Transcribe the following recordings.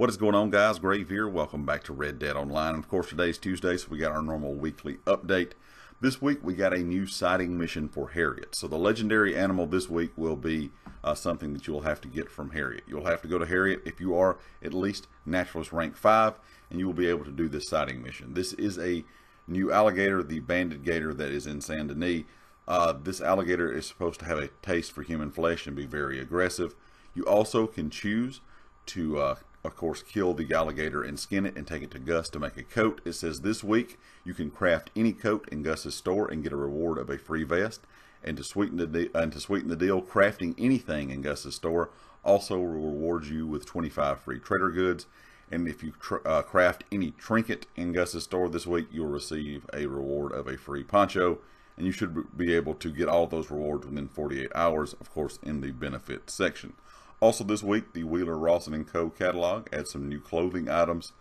What is going on guys? Grave here. Welcome back to Red Dead Online. Of course today's Tuesday so we got our normal weekly update. This week we got a new sighting mission for Harriet. So the legendary animal this week will be uh, something that you'll have to get from Harriet. You'll have to go to Harriet if you are at least naturalist rank 5 and you will be able to do this sighting mission. This is a new alligator, the banded gator that is in Saint Denis. Uh, this alligator is supposed to have a taste for human flesh and be very aggressive. You also can choose to uh, of course, kill the alligator and skin it and take it to Gus to make a coat. It says this week you can craft any coat in Gus's store and get a reward of a free vest. And to sweeten the and to sweeten the deal, crafting anything in Gus's store also rewards you with 25 free trader goods. And if you uh, craft any trinket in Gus's store this week, you'll receive a reward of a free poncho. And you should be able to get all those rewards within 48 hours, of course, in the benefit section. Also this week, the Wheeler Rawson & Co. catalog adds some new clothing items.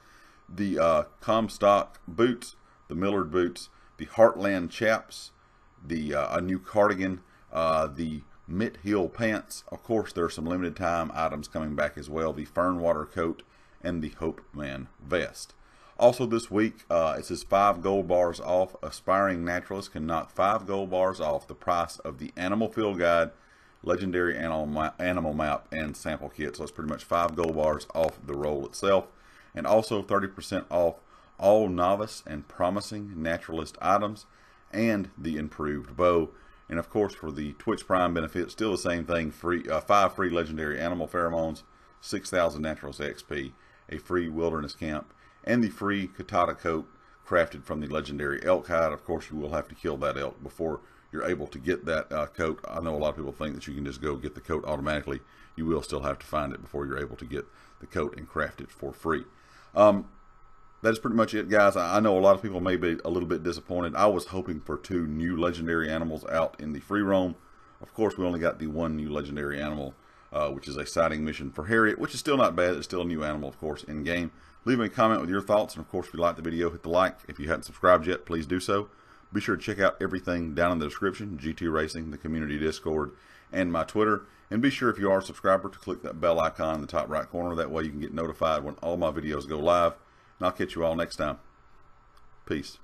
The uh, Comstock boots, the Millard boots, the Heartland chaps, the uh, a new cardigan, uh, the Mitt Hill pants. Of course, there are some limited time items coming back as well. The Fernwater coat and the Hope Man vest. Also this week, uh, it says five gold bars off. Aspiring naturalists can knock five gold bars off the price of the Animal Field Guide legendary animal, animal map and sample kit. So it's pretty much five gold bars off the role itself. And also 30% off all novice and promising naturalist items and the improved bow. And of course, for the Twitch Prime benefit, still the same thing: free uh, five free legendary animal pheromones, 6,000 naturalist XP, a free wilderness camp, and the free Katata coat crafted from the legendary elk hide. Of course, you will have to kill that elk before you're able to get that uh, coat. I know a lot of people think that you can just go get the coat automatically. You will still have to find it before you're able to get the coat and craft it for free. Um, that is pretty much it, guys. I know a lot of people may be a little bit disappointed. I was hoping for two new legendary animals out in the free roam. Of course, we only got the one new legendary animal, uh, which is a sighting mission for Harriet, which is still not bad. It's still a new animal, of course, in game. Leave me a comment with your thoughts, and of course, if you like the video, hit the like. If you haven't subscribed yet, please do so. Be sure to check out everything down in the description, GT Racing, the community Discord, and my Twitter. And be sure if you are a subscriber to click that bell icon in the top right corner. That way you can get notified when all my videos go live. And I'll catch you all next time. Peace.